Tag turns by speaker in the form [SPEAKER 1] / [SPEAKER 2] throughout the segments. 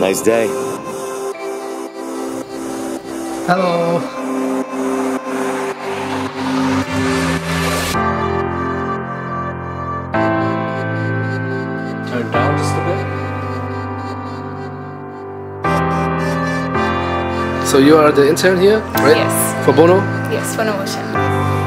[SPEAKER 1] Nice day.
[SPEAKER 2] Hello. Turn down just a bit. So you are the intern here, right?
[SPEAKER 3] Yes.
[SPEAKER 2] For Bono?
[SPEAKER 3] Yes, for
[SPEAKER 2] Bonomotion.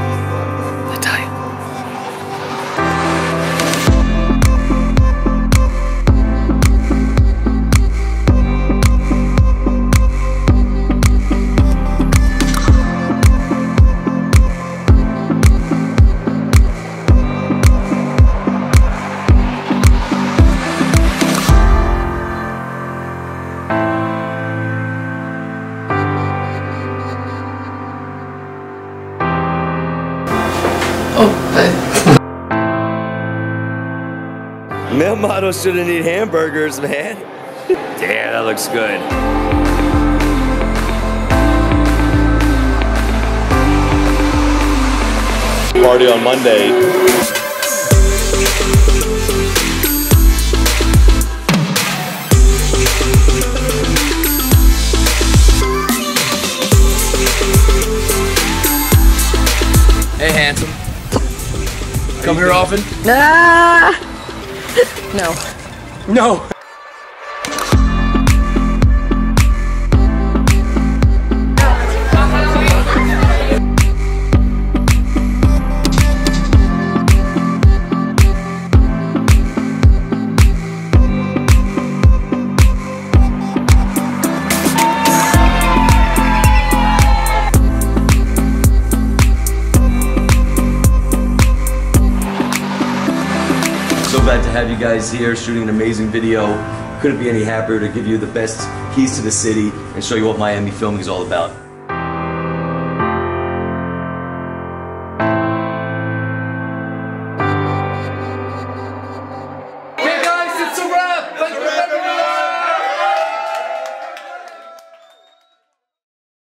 [SPEAKER 1] Male models shouldn't eat hamburgers, man. Damn, that looks good. Party on Monday.
[SPEAKER 2] Hey, handsome. Come here often?
[SPEAKER 3] Ah! No.
[SPEAKER 2] No.
[SPEAKER 1] Glad to have you guys here shooting an amazing video. Couldn't be any happier to give you the best keys to the city and show you what Miami filming is all about.